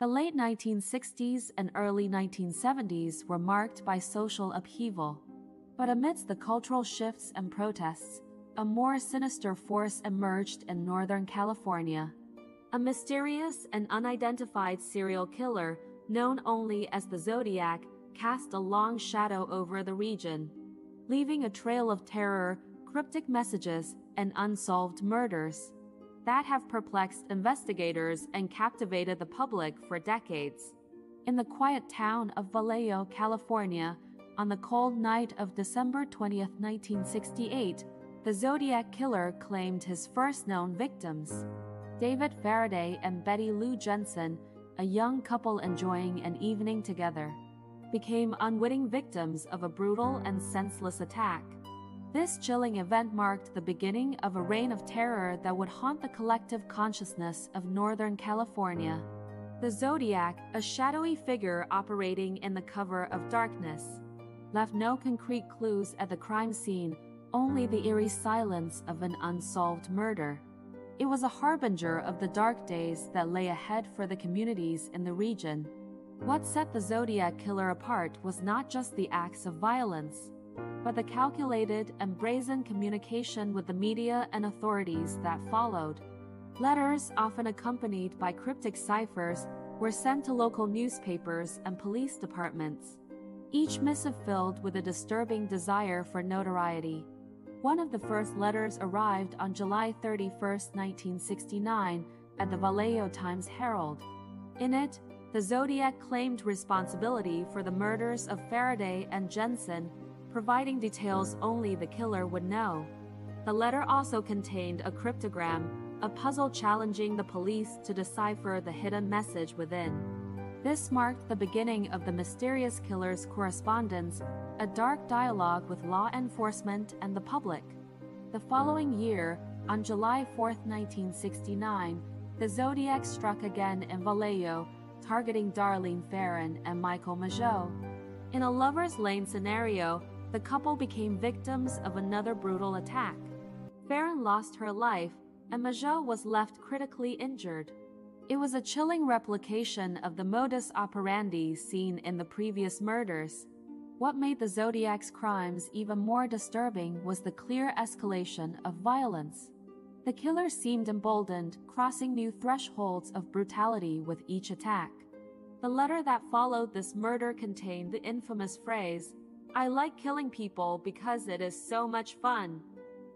The late 1960s and early 1970s were marked by social upheaval. But amidst the cultural shifts and protests, a more sinister force emerged in Northern California. A mysterious and unidentified serial killer, known only as the Zodiac, cast a long shadow over the region, leaving a trail of terror, cryptic messages, and unsolved murders that have perplexed investigators and captivated the public for decades. In the quiet town of Vallejo, California, on the cold night of December 20, 1968, the Zodiac Killer claimed his first known victims. David Faraday and Betty Lou Jensen, a young couple enjoying an evening together, became unwitting victims of a brutal and senseless attack. This chilling event marked the beginning of a reign of terror that would haunt the collective consciousness of Northern California. The Zodiac, a shadowy figure operating in the cover of darkness, left no concrete clues at the crime scene, only the eerie silence of an unsolved murder. It was a harbinger of the dark days that lay ahead for the communities in the region. What set the Zodiac Killer apart was not just the acts of violence, but the calculated and brazen communication with the media and authorities that followed. Letters, often accompanied by cryptic ciphers, were sent to local newspapers and police departments, each missive filled with a disturbing desire for notoriety. One of the first letters arrived on July 31, 1969, at the Vallejo Times Herald. In it, the Zodiac claimed responsibility for the murders of Faraday and Jensen providing details only the killer would know. The letter also contained a cryptogram, a puzzle challenging the police to decipher the hidden message within. This marked the beginning of the mysterious killer's correspondence, a dark dialogue with law enforcement and the public. The following year, on July 4, 1969, the Zodiac struck again in Vallejo, targeting Darlene Ferrin and Michael Mageau. In a lover's lane scenario, the couple became victims of another brutal attack. Ferrin lost her life, and Mageau was left critically injured. It was a chilling replication of the modus operandi seen in the previous murders. What made the Zodiac's crimes even more disturbing was the clear escalation of violence. The killer seemed emboldened, crossing new thresholds of brutality with each attack. The letter that followed this murder contained the infamous phrase, I like killing people because it is so much fun.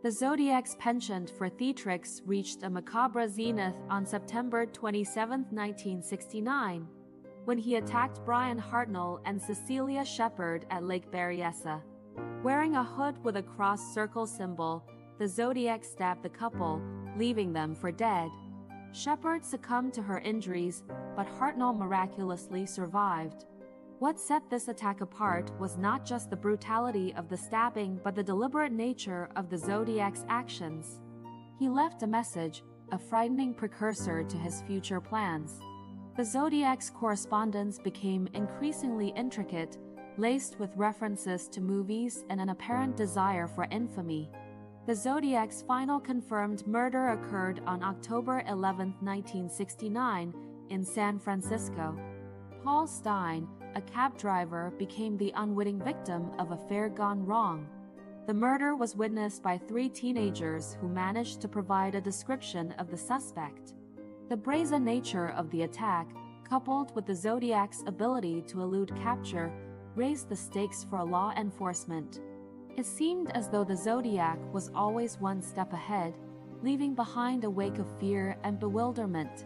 The Zodiac's penchant for theatrics reached a macabre zenith on September 27, 1969, when he attacked Bryan Hartnell and Cecilia Shepard at Lake Berryessa. Wearing a hood with a cross circle symbol, the Zodiac stabbed the couple, leaving them for dead. Shepard succumbed to her injuries, but Hartnell miraculously survived. What set this attack apart was not just the brutality of the stabbing but the deliberate nature of the Zodiac's actions. He left a message, a frightening precursor to his future plans. The Zodiac's correspondence became increasingly intricate, laced with references to movies and an apparent desire for infamy. The Zodiac's final confirmed murder occurred on October 11, 1969, in San Francisco. Paul Stine, a cab driver became the unwitting victim of a fare gone wrong. The murder was witnessed by three teenagers who managed to provide a description of the suspect. The brazen nature of the attack, coupled with the Zodiac's ability to elude capture, raised the stakes for law enforcement. It seemed as though the Zodiac was always one step ahead, leaving behind a wake of fear and bewilderment.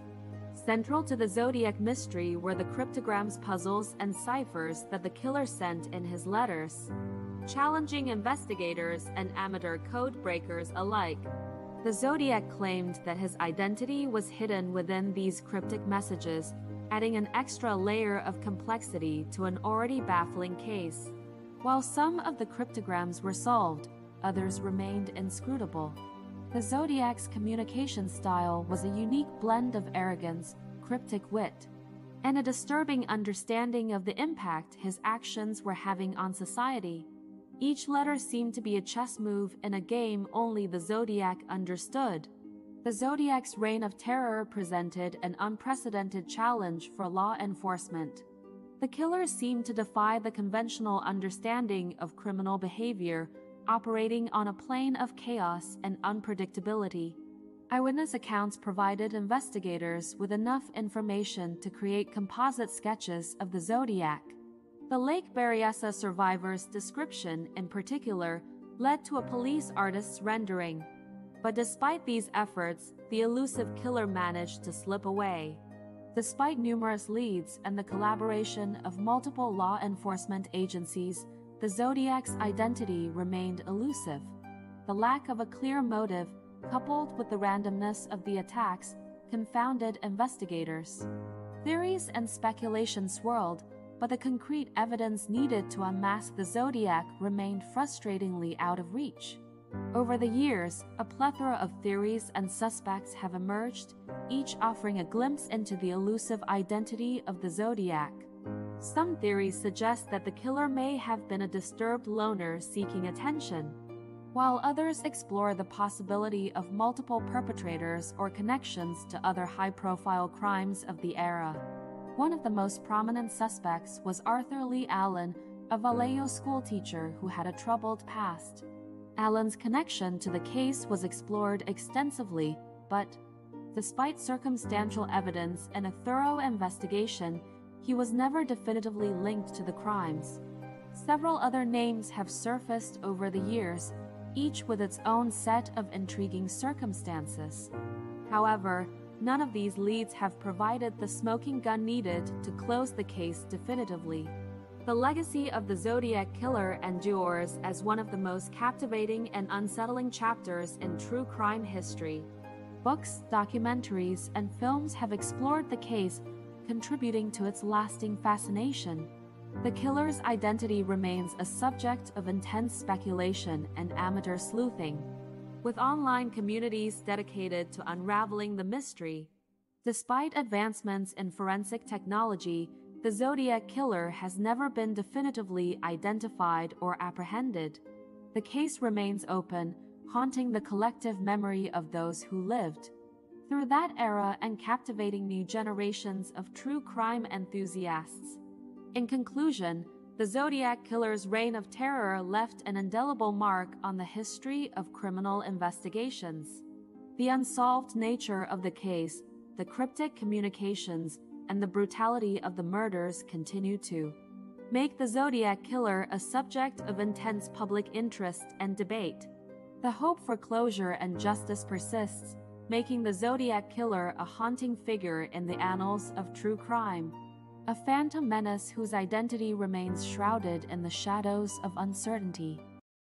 Central to the Zodiac mystery were the cryptograms puzzles and ciphers that the killer sent in his letters, challenging investigators and amateur code breakers alike. The Zodiac claimed that his identity was hidden within these cryptic messages, adding an extra layer of complexity to an already baffling case. While some of the cryptograms were solved, others remained inscrutable. The Zodiac's communication style was a unique blend of arrogance, cryptic wit, and a disturbing understanding of the impact his actions were having on society. Each letter seemed to be a chess move in a game only the Zodiac understood. The Zodiac's reign of terror presented an unprecedented challenge for law enforcement. The killer seemed to defy the conventional understanding of criminal behavior, operating on a plane of chaos and unpredictability. Eyewitness accounts provided investigators with enough information to create composite sketches of the Zodiac. The Lake Berryessa survivor's description, in particular, led to a police artist's rendering. But despite these efforts, the elusive killer managed to slip away. Despite numerous leads and the collaboration of multiple law enforcement agencies, the Zodiac's identity remained elusive. The lack of a clear motive, coupled with the randomness of the attacks, confounded investigators. Theories and speculation swirled, but the concrete evidence needed to unmask the Zodiac remained frustratingly out of reach. Over the years, a plethora of theories and suspects have emerged, each offering a glimpse into the elusive identity of the Zodiac. Some theories suggest that the killer may have been a disturbed loner seeking attention, while others explore the possibility of multiple perpetrators or connections to other high profile crimes of the era. One of the most prominent suspects was Arthur Leigh Allen, a Vallejo schoolteacher who had a troubled past. Allen's connection to the case was explored extensively, but despite circumstantial evidence and a thorough investigation, he was never definitively linked to the crimes. Several other names have surfaced over the years, each with its own set of intriguing circumstances. However, none of these leads have provided the smoking gun needed to close the case definitively. The legacy of the Zodiac Killer endures as one of the most captivating and unsettling chapters in true crime history. Books, documentaries, and films have explored the case, contributing to its lasting fascination. The killer's identity remains a subject of intense speculation and amateur sleuthing, with online communities dedicated to unraveling the mystery. Despite advancements in forensic technology, the Zodiac Killer has never been definitively identified or apprehended. The case remains open, haunting the collective memory of those who lived through that era and captivating new generations of true crime enthusiasts. In conclusion, the Zodiac Killer's reign of terror left an indelible mark on the history of criminal investigations. The unsolved nature of the case, the cryptic communications, and the brutality of the murders continue to make the Zodiac Killer a subject of intense public interest and debate. The hope for closure and justice persists, making the Zodiac Killer a haunting figure in the annals of true crime. A phantom menace whose identity remains shrouded in the shadows of uncertainty.